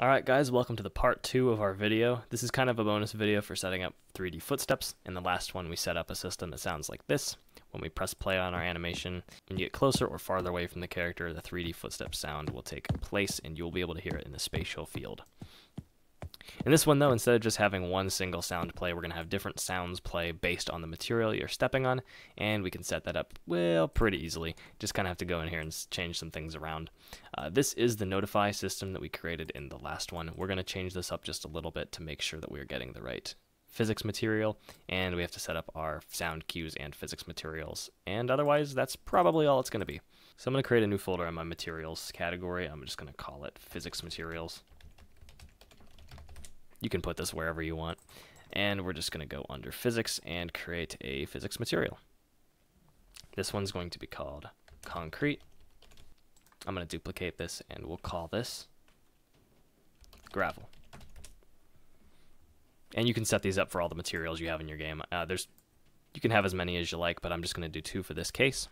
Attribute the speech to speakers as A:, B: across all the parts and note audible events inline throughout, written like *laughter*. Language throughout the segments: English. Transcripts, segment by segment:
A: Alright guys, welcome to the part 2 of our video. This is kind of a bonus video for setting up 3D footsteps. In the last one we set up a system that sounds like this. When we press play on our animation, when you get closer or farther away from the character, the 3D footstep sound will take place and you'll be able to hear it in the spatial field. In this one though, instead of just having one single sound play, we're going to have different sounds play based on the material you're stepping on, and we can set that up, well, pretty easily. Just kind of have to go in here and change some things around. Uh, this is the notify system that we created in the last one. We're going to change this up just a little bit to make sure that we're getting the right physics material, and we have to set up our sound cues and physics materials, and otherwise that's probably all it's going to be. So I'm going to create a new folder in my materials category. I'm just going to call it physics materials. You can put this wherever you want. And we're just going to go under physics and create a physics material. This one's going to be called concrete. I'm going to duplicate this and we'll call this gravel. And you can set these up for all the materials you have in your game. Uh, there's, you can have as many as you like, but I'm just going to do two for this case.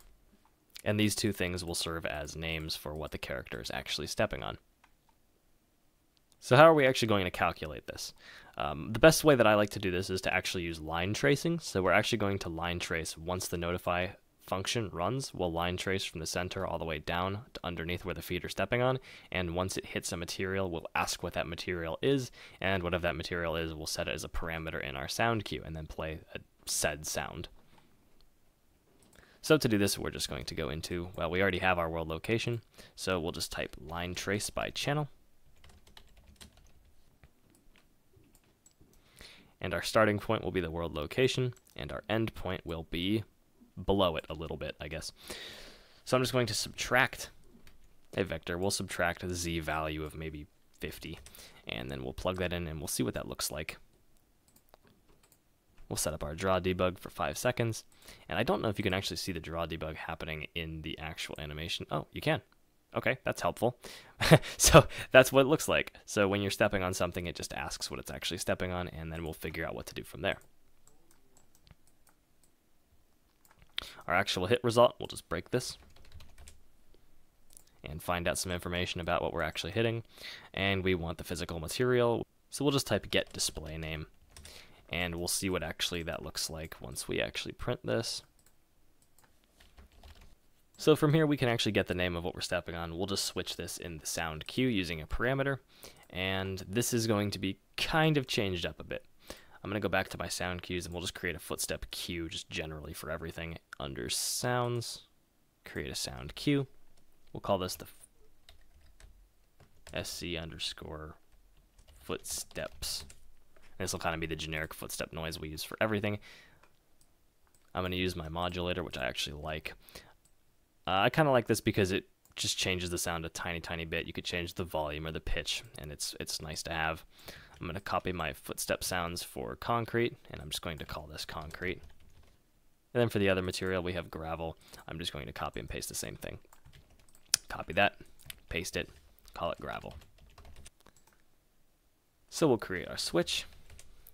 A: And these two things will serve as names for what the character is actually stepping on. So how are we actually going to calculate this? Um, the best way that I like to do this is to actually use line tracing. So we're actually going to line trace once the notify function runs, we'll line trace from the center all the way down to underneath where the feet are stepping on. And once it hits a material, we'll ask what that material is. And whatever that material is, we'll set it as a parameter in our sound cue and then play a said sound. So to do this, we're just going to go into, well, we already have our world location. So we'll just type line trace by channel. And our starting point will be the world location, and our end point will be below it a little bit, I guess. So I'm just going to subtract a vector. We'll subtract the z value of maybe 50, and then we'll plug that in, and we'll see what that looks like. We'll set up our draw debug for 5 seconds, and I don't know if you can actually see the draw debug happening in the actual animation. Oh, you can. Okay, that's helpful. *laughs* so that's what it looks like. So when you're stepping on something, it just asks what it's actually stepping on, and then we'll figure out what to do from there. Our actual hit result, we'll just break this and find out some information about what we're actually hitting. And we want the physical material, so we'll just type get display name, and we'll see what actually that looks like once we actually print this. So from here we can actually get the name of what we're stepping on. We'll just switch this in the sound cue using a parameter. And this is going to be kind of changed up a bit. I'm going to go back to my sound cues and we'll just create a footstep cue just generally for everything. Under sounds, create a sound cue. We'll call this the SC underscore footsteps. This will kind of be the generic footstep noise we use for everything. I'm going to use my modulator, which I actually like. Uh, I kind of like this because it just changes the sound a tiny, tiny bit. You could change the volume or the pitch, and it's it's nice to have. I'm going to copy my footstep sounds for concrete, and I'm just going to call this concrete. And then for the other material, we have gravel. I'm just going to copy and paste the same thing. Copy that, paste it, call it gravel. So we'll create our switch,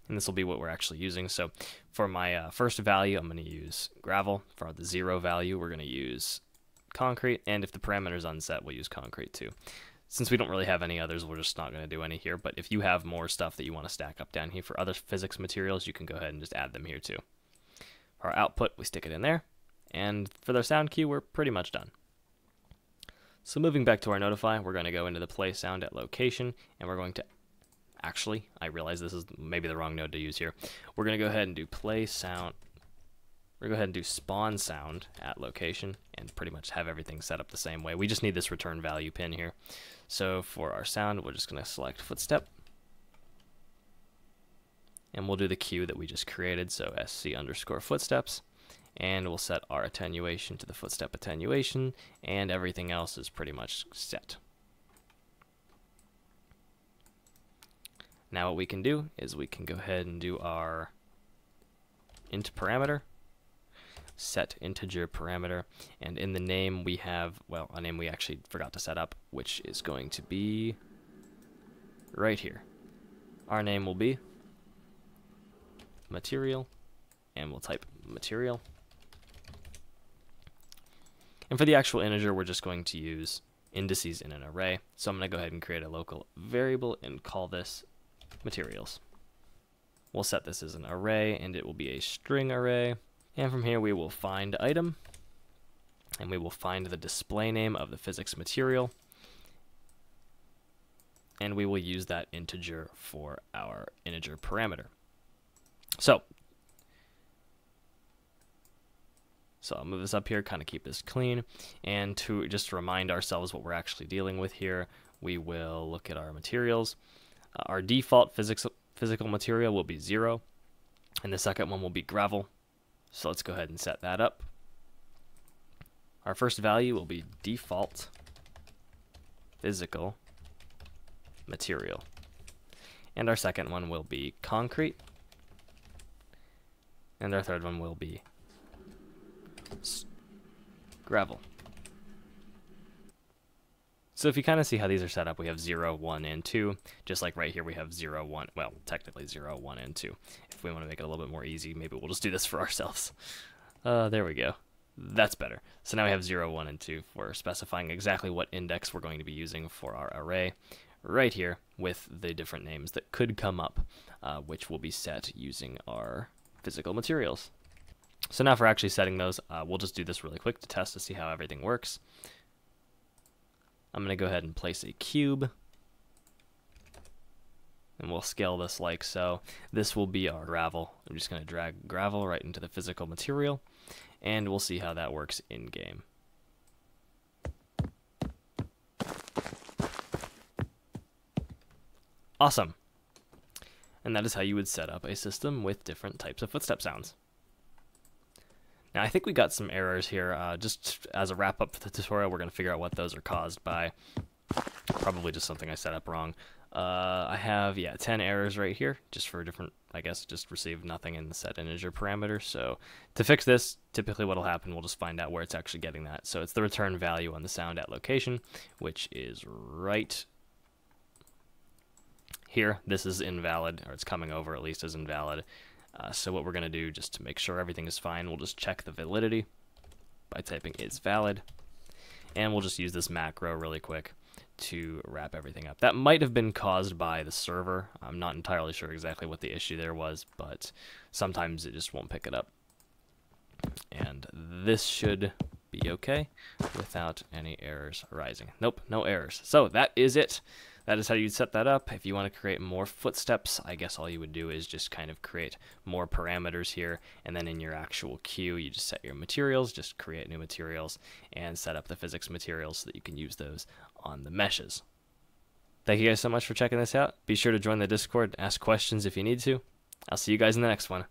A: and this will be what we're actually using. So for my uh, first value, I'm going to use gravel. For the zero value, we're going to use concrete, and if the parameter is unset, we'll use concrete too. Since we don't really have any others, we're just not going to do any here, but if you have more stuff that you want to stack up down here for other physics materials, you can go ahead and just add them here too. For our output, we stick it in there, and for the sound cue, we're pretty much done. So moving back to our notify, we're going to go into the play sound at location, and we're going to actually, I realize this is maybe the wrong node to use here. We're going to go ahead and do play sound we're going to go ahead and do spawn sound at location and pretty much have everything set up the same way. We just need this return value pin here. So for our sound, we're just going to select footstep. And we'll do the cue that we just created, so sc underscore footsteps. And we'll set our attenuation to the footstep attenuation, and everything else is pretty much set. Now what we can do is we can go ahead and do our int parameter set integer parameter. And in the name we have, well, a name we actually forgot to set up, which is going to be right here. Our name will be material, and we'll type material. And for the actual integer, we're just going to use indices in an array. So I'm going to go ahead and create a local variable and call this materials. We'll set this as an array and it will be a string array. And from here we will find item and we will find the display name of the physics material and we will use that integer for our integer parameter. So, so I'll move this up here, kind of keep this clean, and to just remind ourselves what we're actually dealing with here, we will look at our materials. Uh, our default physics physical material will be zero, and the second one will be gravel. So let's go ahead and set that up. Our first value will be default physical material. And our second one will be concrete. And our third one will be gravel. So if you kind of see how these are set up, we have 0, 1, and 2. Just like right here, we have 0, 1, well, technically 0, 1, and 2. If we want to make it a little bit more easy, maybe we'll just do this for *laughs* ourselves. Uh, there we go. That's better. So now we have 0, 1, and 2 for specifying exactly what index we're going to be using for our array right here with the different names that could come up, uh, which will be set using our physical materials. So now for actually setting those, uh, we'll just do this really quick to test to see how everything works. I'm going to go ahead and place a cube. And we'll scale this like so. This will be our gravel. I'm just going to drag gravel right into the physical material. And we'll see how that works in game. Awesome. And that is how you would set up a system with different types of footstep sounds. Now, I think we got some errors here. Uh, just as a wrap up for the tutorial, we're going to figure out what those are caused by. Probably just something I set up wrong. Uh, I have, yeah, 10 errors right here, just for a different, I guess, just received nothing in the set integer parameter. So to fix this, typically what'll happen, we'll just find out where it's actually getting that. So it's the return value on the sound at location, which is right here. This is invalid, or it's coming over at least as invalid. Uh, so what we're going to do, just to make sure everything is fine, we'll just check the validity by typing is valid. And we'll just use this macro really quick to wrap everything up. That might have been caused by the server. I'm not entirely sure exactly what the issue there was, but sometimes it just won't pick it up. And this should be okay without any errors arising. Nope, no errors. So that is it that is how you'd set that up. If you want to create more footsteps, I guess all you would do is just kind of create more parameters here, and then in your actual cue, you just set your materials, just create new materials, and set up the physics materials so that you can use those on the meshes. Thank you guys so much for checking this out. Be sure to join the Discord, ask questions if you need to. I'll see you guys in the next one.